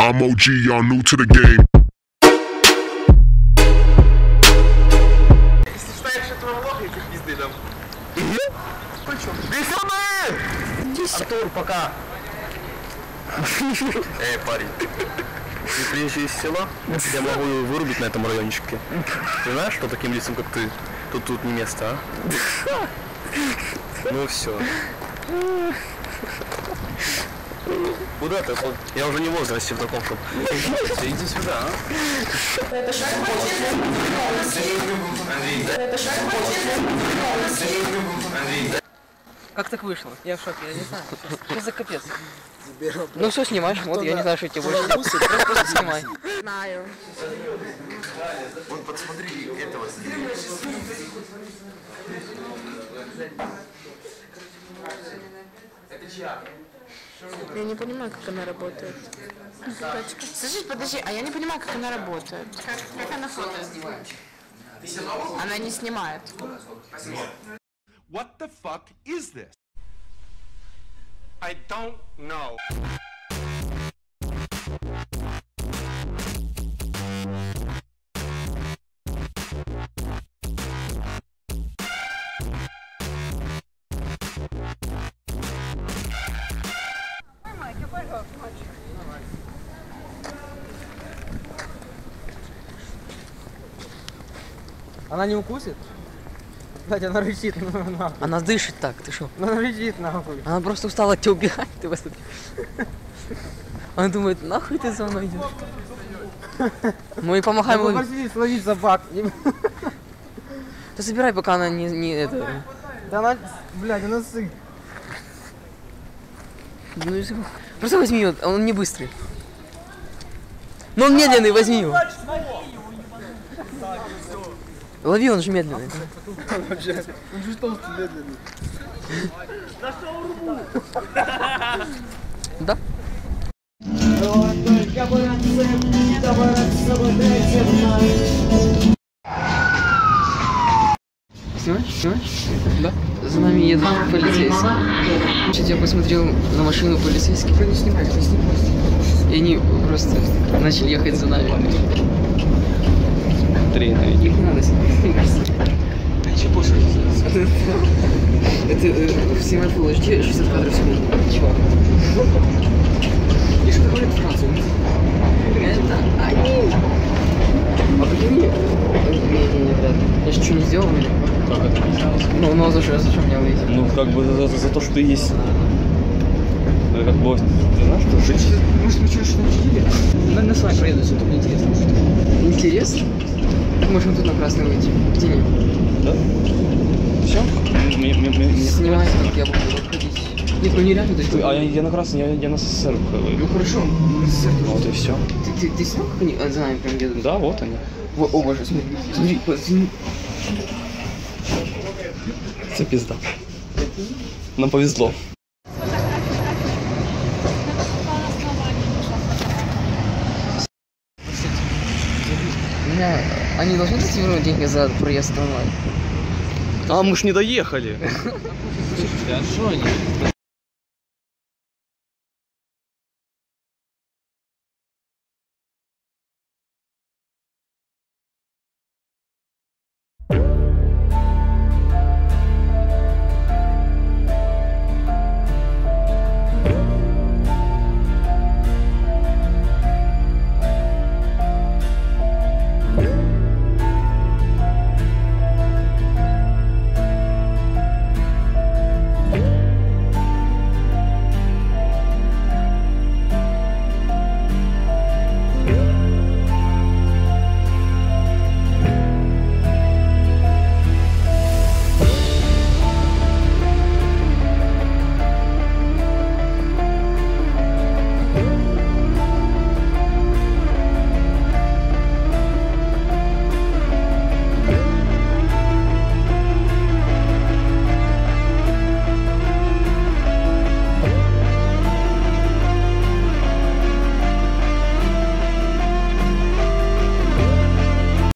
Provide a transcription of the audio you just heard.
I'm OG, y'all new to the game. Почему? Артур, пока. Эй, парень. Ты приезжий из села, я могу его вырубить на этом райончике. Ты знаешь, что таким лицам, как ты, тут тут не место, а? Ну все. Куда ты? Я уже не в возрасте в таком, чтобы... Иди сюда, а? Как так вышло? Я в шоке, я не знаю. Что за капец? Ну все снимаешь, вот я не знаю, что тебе больше. Просто, снимай. Знаю. Вот посмотри этого Я не понимаю, как она работает. Слушай, подожди, а я не понимаю, как она работает. Как, она фото снимает? Она не снимает. What the fuck is this? I don't know. Она не укусит? Блять, она рычит, ну нахуй. Она дышит так, ты что? Она рычит нахуй. Она просто устала от тебя убегать, ты посмотри. Она думает, нахуй ты за мной идешь? Мы помахаем Ну, ловить. попросите словить собак. Да собирай, пока она не, не это. Да она, блядь, она сык. Ну. Просто возьми его, он не быстрый. Но он медленный, возьми его. Лови, он же медленный. Он же толстый медленный. Да? Снимаешь? Снимаешь? Да. За нами едут полицейские. Чуть я посмотрел на машину полицейских. Не снимай, не снимай. И они просто начали ехать за нами. В снимай Full HD 60 кадров в секунду. Чего? И что такое информация? Это они. А не, вряд ли. Я же что не сделал, или? Ну, ну, за что, зачем меня ловить? Ну, как бы за, за- за то, что ты есть. э, Как бы, ты знаешь, что жить. Может, мы что-то начали? Надо с вами проеду, все тут интересно. Интересно? Можем тут на красный выйти. Где нет? Да? Все? Мне, мне, мне, Снимай, как я буду выходить. Нет, ну нереально, есть... А я, я на красный, я, я на СССР Ну выхожу. хорошо, сэр, Ну, Вот и все. ты, ты, ты снял, как они а, за нами прям едут? Да, вот они. О, о боже, смотри, смотри, посмотри. Все пизда. Нам повезло. Меня... Они должны дать вернуть деньги за проезд онлайн? А, мы ж не доехали. А что они?